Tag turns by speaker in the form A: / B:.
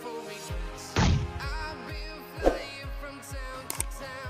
A: for me. I've been flying from town to town.